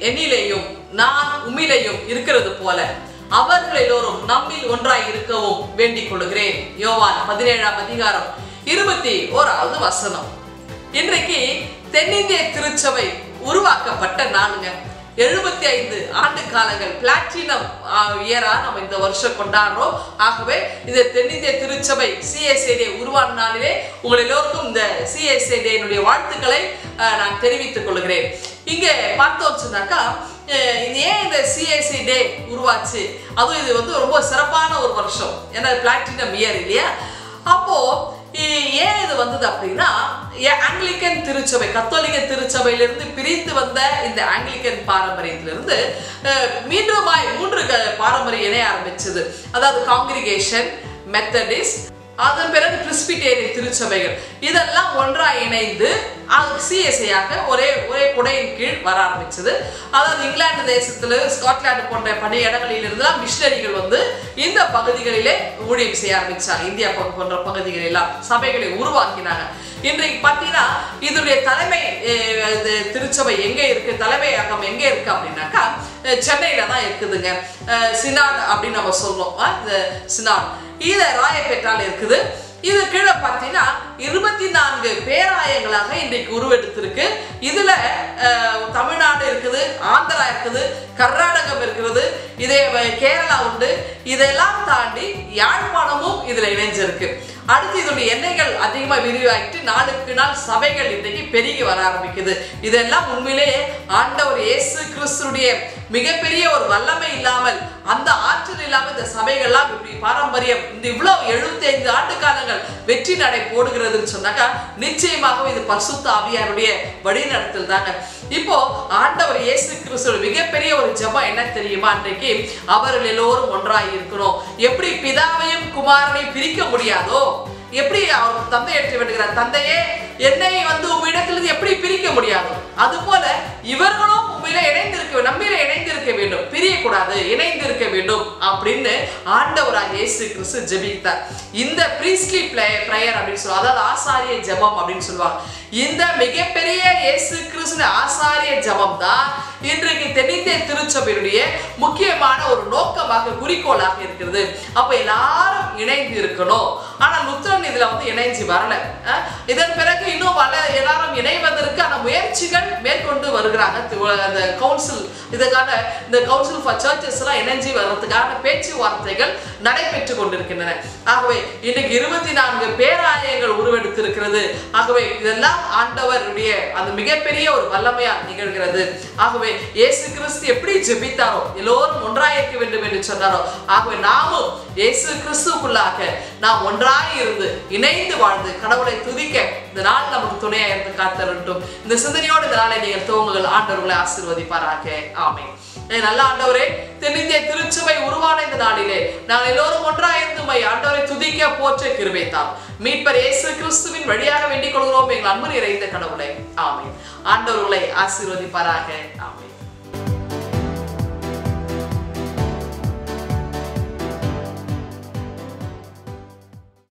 என்னிலேயும் நான் உம்மிலேயும் இருக்கிறது போல அவர்கள் எல்லோரும் நம்மில் ஒன்றாய் இருக்கவும் வேண்டிக் கொள்கிறேன் யோவான் பதினேழாம் அதிகாரம் இருபத்தி ஓராவது வசனம். இன்றைக்கு தென்னிந்திய திருச்சபை உருவாக்கப்பட்ட நாளுங்க. எழுபத்தி ஐந்து ஆண்டு காலங்கள் பிளாட்டினம் இயரா நம்ம இந்த வருஷம் கொண்டாடுறோம். ஆகவே இந்த தென்னிந்திய திருச்சபை சிஎஸ்ஐடே உருவான நாளிலே உங்கள் எல்லோருக்கும் இந்த சிஎஸ்ஐடேனுடைய வாழ்த்துக்களை அஹ், நான் தெரிவித்துக் கொள்கிறேன். இங்கே பார்த்தோம் சொன்னாக்கா இது ஏன் இந்த சிஐசி டே உருவாச்சு? அதுவும் இது வந்து ரொம்ப சிறப்பான ஒரு வருஷம். ஏன்னா பிளாட்டினம் இயர் இல்லையா? அப்போது ஏன் இது வந்தது அப்படின்னா ஏ- ஆங்கிலிக்கன் திருச்சபை கத்தோலிக்க திருச்சபையிலிருந்து பிரித்து வந்த இந்த ஆங்கிலிக்கன் பாரம்பரியத்திலிருந்து மீண்டும் மூன்று க- பாரம்பரியம் இணைய ஆரம்பிச்சது. அதாவது காங்கிரிகேஷன் மெத்தடிஸ்ட் அதன் பிறகு பிரிஸ்பிட்டேரியன் திருச்சபைகள். இதெல்லாம் ஒன்றாக இணைந்து அது சிஎஸ்ஐயாக ஒரே ஒரே குடையின் கீழ் வர ஆரம்பிச்சது. அதாவது இங்கிலாந்து தேசத்தில் ஸ்காட்லாந்து போன்ற பணி இடங்களிலிருந்துலாம் மிஷினரிகள் வந்து இந்த பகுதிகளிலே ஊழியம் செய்ய ஆரம்பித்தாங்க இந்தியா போன்ற பகுதிகளெல்லாம் சபைகளை உருவாக்கினாங்க. இன்றைக்கு பார்த்தீங்கன்னா இதனுடைய தலைமை திருச்சபை எங்கே இருக்கு தலைமையகம் எங்கே இருக்கு அப்படின்னாக்கா சென்னையில் சென்னையில தான் இருக்குதுங்க. சினாட் அப்படின்னு நம்ம சொல்லுவோம் இந்த சினாட் இது ராயப்பேட்டால் இருக்குது. இது கீழே பார்த்தீங்கன்னா இருபத்தி நான்கு பேராயங்களாக இன்றைக்கு உருவெடுத்திருக்கு. இதுல தமிழ்நாடு இருக்குது ஆந்திரா இருக்குது கர்நாடகம் இருக்கிறது இதே கேரளா உண்டு. இதெல்லாம் தாண்டி யாழ்ப்பாணமும் இதுல இணைஞ்சிருக்கு. அடுத்து இதனுடைய எண்ணெய்கள் அதிகமாக விரிவாகிட்டு நாளுக்கு நாள் சபைகள் இன்றைக்கு பெருகி வர ஆரம்பிக்குது. இதெல்லாம் உண்மையிலேயே ஆண்டவர் இயேசு கிறிஸ்துடைய மிகப்பெரிய ஒரு வல்லமை இல்லாமல் அந்த ஆற்றல் இல்லாமல் இந்த சபைகள்லாம் இப்படி பாரம்பரியம் இந்த இவ்வளவு எழுபத்தி ஐந்து ஆண்டு காலங்கள் வெற்றி நடை போடுகிறதுன்னு சொன்னாக்கா நிச்சயமாகவும் இது பசுத்த ஆவியாருடைய வழிநடத்தல் தாங்க இப்போ ஆண்டவர் இயேசு கிறிஸ்துவோட மிகப்பெரிய ஒரு ஜபம் என்ன தெரியுமா? அன்றைக்கு அவர்கள் எல்லோரும் ஒன்றாய் இருக்கணும் எப்படி பிதாவையும் குமாரனையும் பிரிக்க முடியாதோ எப்படி அவர் தந்தை எடுத்து விடுகிறார் தந்தையே என்னை வந்து உம்மிடத்திலிருந்து எப்படி பிரிக்க முடியாது அதுபோல இவர்களும் உண்மையில இணைந்திருக்க நம்ம வேண்டும் பிரியக்கூடாது இணைந்து இருக்க வேண்டும் அப்படின்னு ஆண்டவராக இயேசு கிறிஸ்து ஜெபித்தார். இந்த பிரீஸ்லி ப்ரேயர் அப்படின்னு சொல்லுவாங்க. அதாவது ஆசாரிய ஜபம் அப்படின்னு சொல்லுவாங்க. இந்த மிகப்பெரிய இயேசு கிறிஸ்து ஆசாரிய ஜபம் தான் இன்றைக்கு தென்னிந்திய திருச்சபையுடைய முக்கியமான ஒரு நோக்கமாக குறிக்கோளாக இருக்கிறது. அப்ப எல்லாரும் இணைந்து இருக்கணும் ஆனா லுத்தரன் இதுல வந்து இணைஞ்சு வரல. இதை வருகிறாங்க. அந்த கவுன்சில் இதுக்கான இந்த கவுன்சில் ஃபார் சர்ச்சஸ் எல்லாம் இணைஞ்சு வர்றதுக்கான பேச்சுவார்த்தைகள் நடைபெற்று கொண்டிருக்கின்றன. ஆகவே இன்னைக்கு இருபத்தி நான்கு பேராயங்கள் இருக்கிறது. ஆகவே இதெல்லாம் ஆண்டவருடைய அது மிகப்பெரிய ஒரு வல்லமையா நிகழ்கிறது. ஆகவே இயேசு கிறிஸ்து எப்படி ஜெபித்தாரோ எல்லோரும் ஒன்றாயிருக்க வேண்டும் என்று சொன்னாரோ ஆகவே நாமும் இயேசு கிறிஸ்துக்குள்ளாக நாம் ஒன்றாய் இருந்து இணைந்து வாழ்ந்து கடவுளை துதிக்க இந்த நாள் நமக்கு துணையா இருந்து காத்தரட்டும். இந்த சிந்தனையோடு இந்த நாளை நீங்கள் துவங்குகள் ஆண்டவர்களை ஆசீர்வதிப்பாராக. ஆமே நல்ல ஆண்டவரே தென்னிந்திய திருச்சபை உருவான இந்த நாளிலே நாங்கள் எல்லோரும் ஒன்றாயிருந்து மை ஆண்டவரை துதிக்க போற்ற கிருபைத்தாம். மீட்பர் இயேசு கிறிஸ்துவின் வழியாக வேண்டிக் கொள்கிறோம். எங்கள் அன்பு நிறைந்த கடவுளை. ஆமை ஆண்டவர்களை ஆசீர்வதிப்பாராக. ஆமை